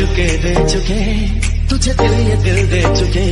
चुके दे चुके तुझे दिल ये दिल दे चुके।